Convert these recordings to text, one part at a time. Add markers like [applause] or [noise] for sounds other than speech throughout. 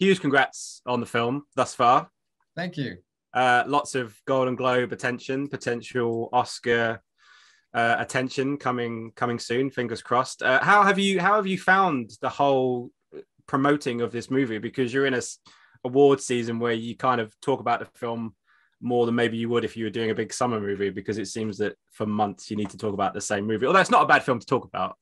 huge congrats on the film thus far. Thank you. Uh, lots of Golden Globe attention, potential Oscar uh, attention coming coming soon. Fingers crossed. Uh, how have you how have you found the whole promoting of this movie? Because you're in a award season where you kind of talk about the film more than maybe you would if you were doing a big summer movie. Because it seems that for months you need to talk about the same movie. Although it's not a bad film to talk about.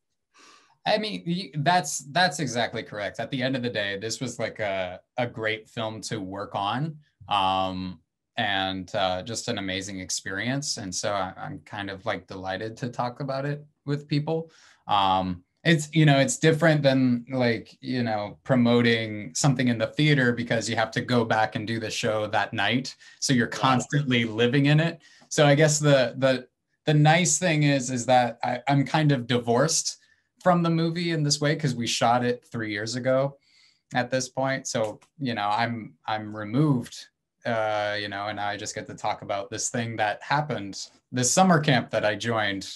I mean, that's that's exactly correct. At the end of the day, this was like a a great film to work on. Um, and uh, just an amazing experience. And so I, am kind of like delighted to talk about it with people. Um, it's you know it's different than like you know promoting something in the theater because you have to go back and do the show that night so you're constantly living in it so i guess the the the nice thing is is that I, i'm kind of divorced from the movie in this way because we shot it three years ago at this point so you know i'm i'm removed uh, you know, and I just get to talk about this thing that happened, this summer camp that I joined,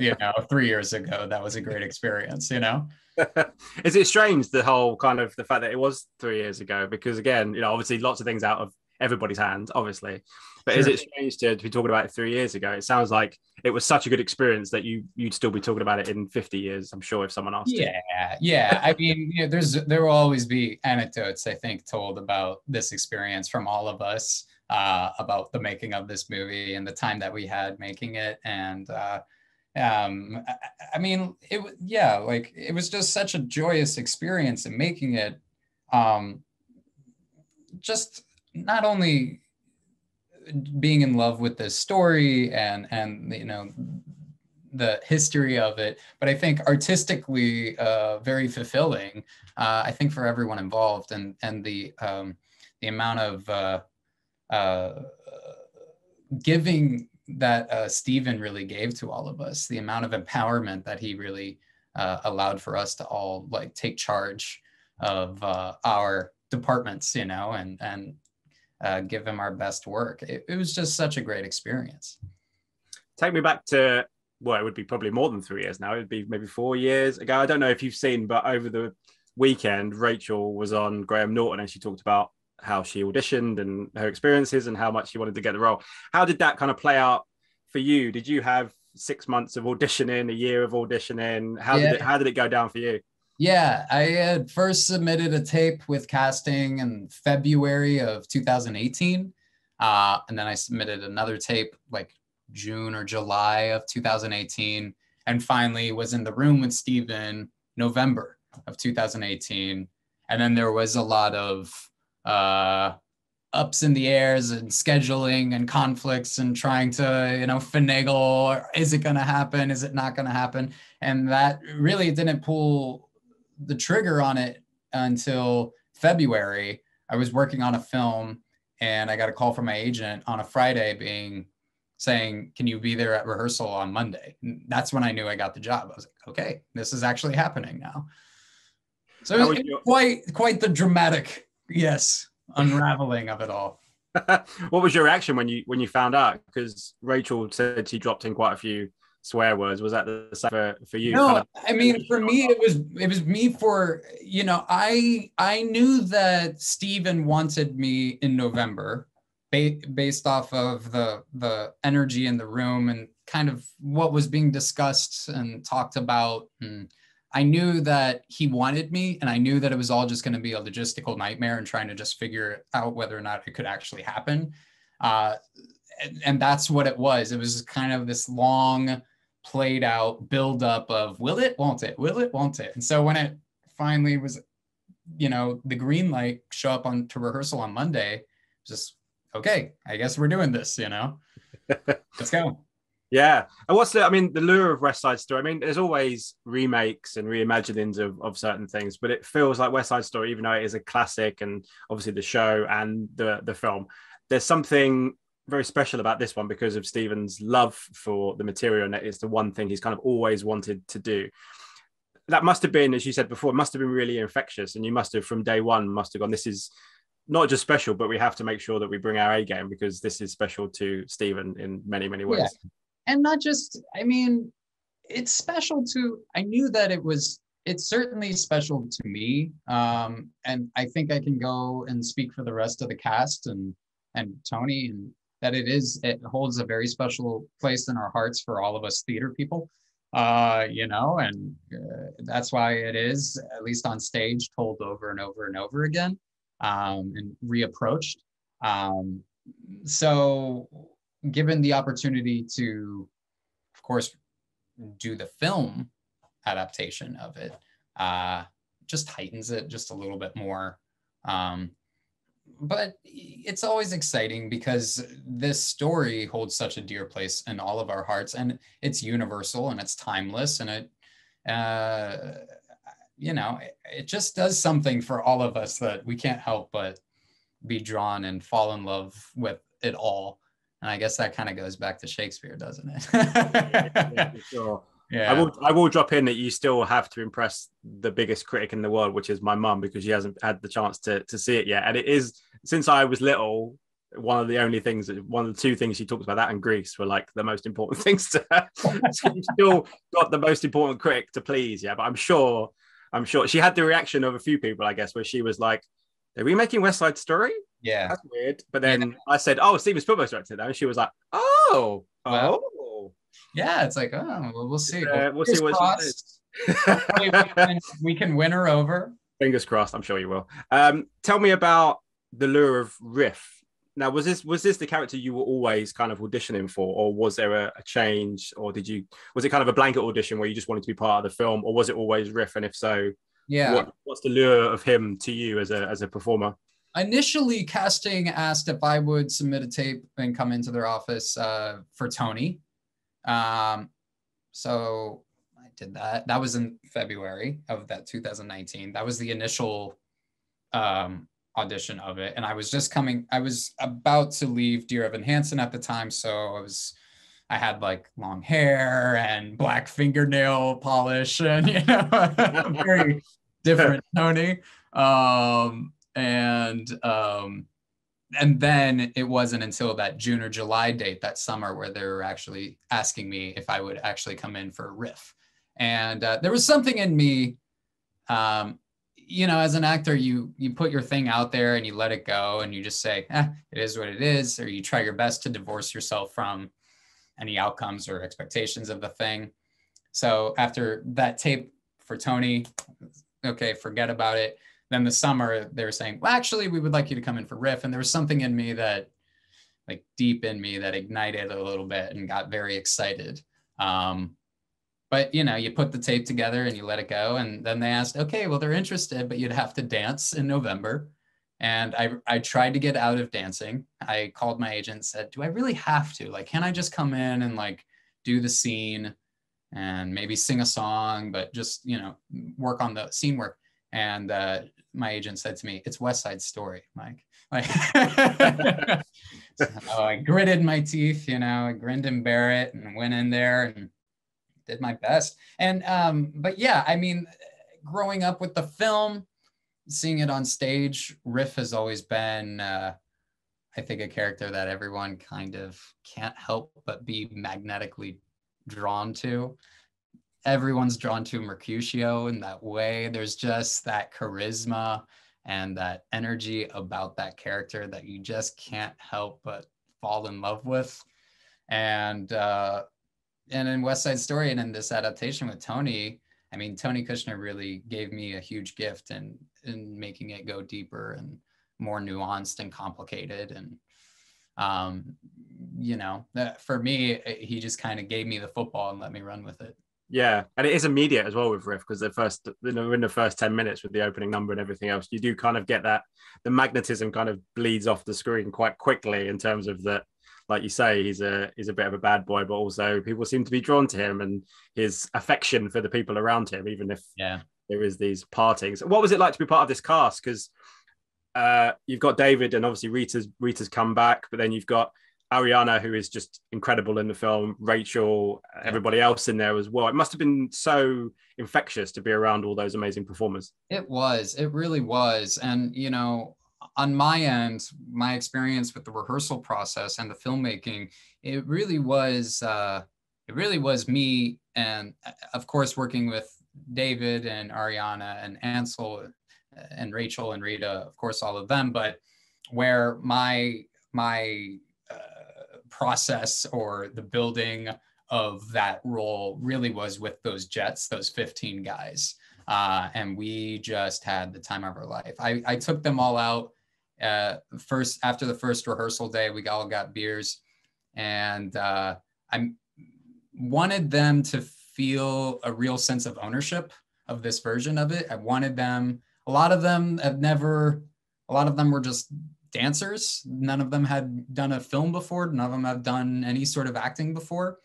you know, [laughs] three years ago. That was a great experience, you know. [laughs] Is it strange the whole kind of the fact that it was three years ago? Because again, you know, obviously lots of things out of everybody's hands, obviously. But sure. is it strange to, to be talking about it three years ago? It sounds like it was such a good experience that you you'd still be talking about it in 50 years, I'm sure, if someone asked. Yeah, you. yeah. I mean, you know, there's there will always be anecdotes, I think, told about this experience from all of us uh, about the making of this movie and the time that we had making it. And uh, um, I, I mean, it yeah, like it was just such a joyous experience in making it. Um, just not only being in love with this story and and you know the history of it but i think artistically uh, very fulfilling uh, i think for everyone involved and and the um, the amount of uh, uh giving that uh, Steven really gave to all of us the amount of empowerment that he really uh, allowed for us to all like take charge of our departments you know and and uh, give him our best work. It, it, was just such a great experience. Take me back to well, it would be probably more than three years now. It would be maybe four years ago. I don't know if you've seen, but over the weekend, Rachel was on Graham Norton and she talked about how she auditioned and her experiences and how much she wanted to get the role. How did that kind of play out for you? Did you have six months of auditioning, a year of auditioning? How yeah. did it, how did it go down for you? Yeah, I had first submitted a tape with casting in February of 2018. Uh, and then I submitted another tape like June or July of 2018. And finally was in the room with Steven November of 2018. And then there was a lot of uh, ups in the airs and scheduling and conflicts and trying to, you know, finagle. Is it going to happen? Is it not going to happen? And that really didn't pull the trigger on it until February. I was working on a film and I got a call from my agent on a Friday being saying, Can you be there at rehearsal on Monday? And that's when I knew I got the job. I was like, Okay, this is actually happening now. So it was [laughs] quite quite the dramatic, yes, unraveling of it all. [laughs] what was your reaction when you when you found out? Because Rachel said she dropped in quite a few swear words. Was that the same for, for you? No, kind of- I mean for me it was it was me for you know I I knew that Steven wanted me in November ba- based off of the the energy in the room and kind of what was being discussed and talked about. And I knew that he wanted me, and I knew that it was all just going to be a logistical nightmare and trying to just figure out whether or not it could actually happen. Uh, and, and that's what it was. It was kind of this long played out build up of will it, won't it, will it, won't it. And so when it finally was, you know, the green light show up on to rehearsal on Monday, just okay, I guess we're doing this, you know. [laughs] Let's go. Yeah. And what's the, I mean, the lure of West Side Story? I mean, there's always remakes and reimaginings of, of certain things, but it feels like West Side Story, even though it is a classic and obviously the show and the, the film, there's something very special about this one because of Steven's love for the material, and it's the one thing he's kind of always wanted to do. That must have been, as you said before, must have been really infectious, and you must have from day one must have gone. This is not just special, but we have to make sure that we bring our A game because this is special to Steven in many, many ways. Yeah. And not just, I mean, it's special to. I knew that it was it's certainly special to me, um, and I think I can go and speak for the rest of the cast and and Tony, and that it is it holds a very special place in our hearts for all of us theater people. Uh, you know, and uh, that's why it is at least on stage told over and over and over again, um, and reapproached. Um, so, given the opportunity to, of course, do the film adaptation of it uh, just heightens it just a little bit more. Um, but it's always exciting because this story holds such a dear place in all of our hearts and it's universal and it's timeless and it uh, you know it, it just does something for all of us that we can't help but be drawn and fall in love with it all and i guess that kind of goes back to shakespeare doesn't it [laughs] yeah, sure. Yeah. I will I will drop in that you still have to impress the biggest critic in the world, which is my mum, because she hasn't had the chance to to see it yet. And it is since I was little, one of the only things one of the two things she talks about that and Grease were like the most important [laughs] things to her. so you still got the most important critic to please, yeah. But I'm sure, I'm sure she had the reaction of a few people, I guess, where she was like, Are we making West Side Story? Yeah. That's weird. But then yeah. I said, Oh, Steven Spielberg directed that. And she was like, Oh, well, oh yeah, it's like, oh, well, we'll see. Uh, we'll see what we, can, we can win her over. Fingers crossed. I'm sure you will. Um, tell me about the lure of Riff. Now, was this was this the character you were always kind of auditioning for, or was there a, a, change, or did you was it kind of a blanket audition where you just wanted to be part of the film, or was it always Riff? And if so, yeah, what, what's the lure of him to you as a as a performer? Initially, casting asked if I would submit a tape and come into their office uh, for Tony, um, so I did that. That was in February of that 2019. That was the initial um, audition of it. And I was just coming, I was about to leave Dear Evan Hansen at the time. So I was, I had like long hair and black fingernail polish and, you know, [laughs] very different [laughs] Tony. Um, and um, and then it wasn't until that June or July date that summer where they were actually asking me if I would actually come in for a riff. And uh, there was something in me, um, you know, as an actor, you you put your thing out there and you let it go and you just say, eh, it is what it is, or you try your best to divorce yourself from any outcomes or expectations of the thing. So after that tape for Tony, okay, forget about it then the summer they were saying, well, actually, we would like you to come in for riff. And there was something in me that, like deep in me, that ignited a little bit and got very excited. Um, but you know, you put the tape together and you let it go. And then they asked, okay, well, they're interested, but you'd have to dance in November. And I, I tried to get out of dancing. I called my agent, said, do I really have to? Like, can I just come in and like do the scene and maybe sing a song, but just, you know, work on the scene work? And uh, my agent said to me, "It's West Side Story, Mike." Like, [laughs] so I gritted my teeth, you know, I grinned and bear it, and went in there and did my best. And um, but yeah, I mean, growing up with the film, seeing it on stage, Riff has always been, uh, I think, a character that everyone kind of can't help but be magnetically drawn to everyone's drawn to Mercutio in that way. There's just that charisma and that energy about that character that you just can't help but fall in love with. And uh, and in West Side Story and in this adaptation with Tony, I mean, Tony Kushner really gave me a huge gift in in making it go deeper and more nuanced and complicated and um, you know, for me, he just kind of gave me the football and let me run with it. Yeah, and it is immediate as well with Riff because the first in the first ten minutes with the opening number and everything else, you do kind of get that the magnetism kind of bleeds off the screen quite quickly in terms of that. Like you say, he's a he's a bit of a bad boy, but also people seem to be drawn to him and his affection for the people around him, even if yeah there is these partings. What was it like to be part of this cast? Because uh, you've got David and obviously Rita's Rita's come back, but then you've got Ariana, who is just incredible in the film, Rachel, everybody else in there as well. It must have been so infectious to be around all those amazing performers. It was. It really was. And, you know, on my end, my experience with the rehearsal process and the filmmaking, it really was, uh, it really was me and, of course, working with David and Ariana and Ansel uh, and Rachel and Rita, of course, all of them. But where my my uh, process or the building of that role really was with those Jets, those 15 guys. Uh, and we just had the time of our life. I, I took them all out uh, first after the first rehearsal day. We all got beers, and uh, I wanted them to feel a real sense of ownership of this version of it. I wanted them. A lot of them have never. A lot of them were just dancers. None of them had done a film before. None of them have done any sort of acting before.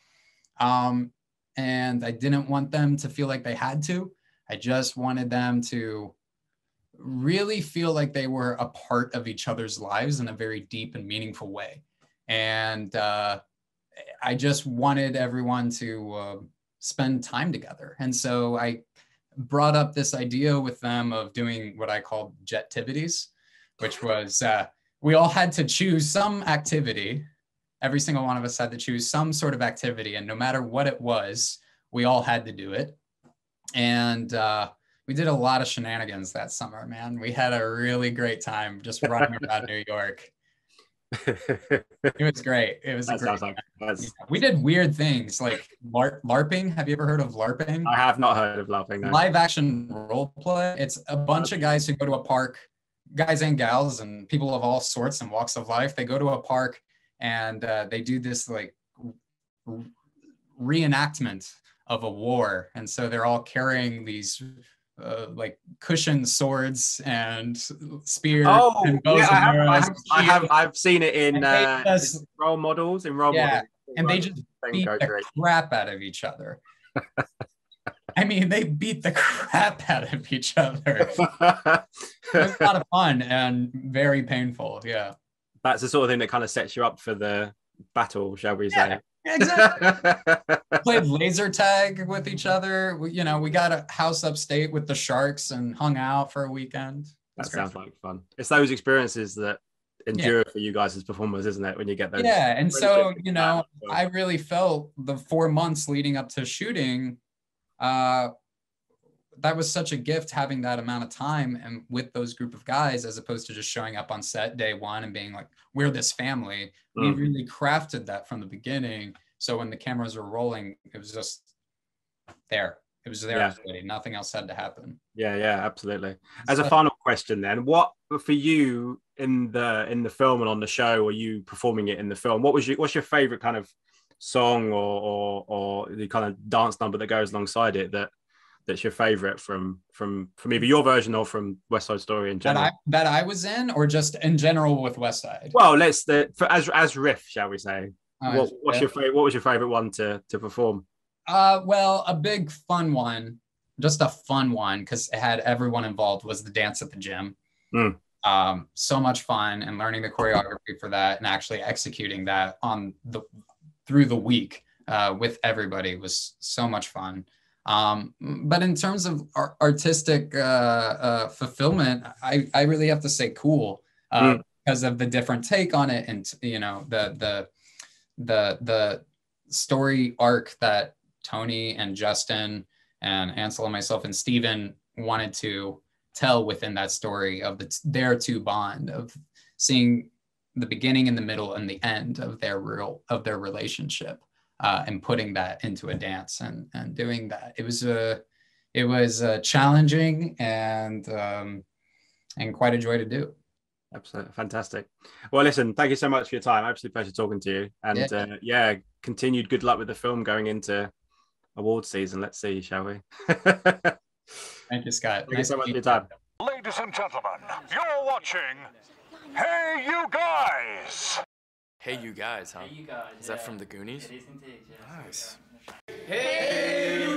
Um, and I didn't want them to feel like they had to. I just wanted them to really feel like they were a part of each other's lives in a very deep and meaningful way. And uh, I just wanted everyone to uh, spend time together. And so I brought up this idea with them of doing what I called jetivities, which was uh, we all had to choose some activity. Every single one of us had to choose some sort of activity. And no matter what it was, we all had to do it and uh, we did a lot of shenanigans that summer. Man, we had a really great time just running [laughs] around New York. it [laughs] was great. It was that great. Like, yeah. We did weird things like LARPing. Have you ever heard of LARPing? I have not heard of LARPing. No. Live action role play. It's a bunch of guys who go to a park, guys and gals, and people of all sorts and walks of life. They go to a park and uh, they do this like reenactment of a war, and so they're all carrying these uh, like cushioned swords and spears. Oh, and yeah, I have, I, have, I have, I've seen it in uh, just, role models. In role yeah, models, and they just beat the crap out of each other. I mean, they beat the [laughs] crap out of each other. it was a lot of fun and very painful. Yeah. That's the sort of thing that kind of sets you up for the battle, shall we yeah. say? exactly. [laughs] Played laser tag with each other. We, you know, we got a house upstate with the Sharks and hung out for a weekend. That sounds like fun. It's those experiences that endure yeah. for you guys as performers, isn't it? When you get those. Yeah, and so you know, I really felt the four months leading up to shooting. Uh, that was such a gift having that amount of time and with those group of guys as opposed to just showing up on set day one and being like we're this family. Mm. we really crafted that from the beginning. So when the cameras were rolling it was just there. It was there yeah. nothing else had to happen. Yeah yeah absolutely. As a final question then what for you in the in the film and on the show or you performing it in the film? What was your what's your favorite kind of song or or, or the kind of dance number that goes alongside it that that's your favorite from from from either your version or from West Side Story in general? That I, that I was in, or just in general with West Side? Well, let's the for, as as riff, shall we say? What, what's your favorite? What was your favorite one to to perform? Uh, well, a big fun one, just a fun one because it had everyone involved. Was the dance at the gym. Mm. Um, so much fun and learning the choreography for that and actually executing that on the through the week uh, with everybody was so much fun. Um, but in terms of artistic uh, uh, fulfillment, I, I really have to say cool uh, mm. because of the different take on it, and you know the the the the story arc that Tony and Justin and Ansel and myself and Steven wanted to tell within that story of the, their two bond of seeing the beginning and the middle and the end of their real of their relationship uh, and putting that into a dance and and doing that. It was a it was uh, challenging and um, and quite a joy to do. Absolutely fantastic. Well, listen, thank you so much for your time. Absolute pleasure talking to you. And yeah, uh, yeah continued good luck with the film going into award season. Let's see, shall we? [laughs] thank you, Scott. Thank nice you so much for your time. Ladies and gentlemen, you're watching Hey You Guys! Hey You Guys, huh? Hey You Guys. Is that from the Goonies? It is indeed, Nice. Hey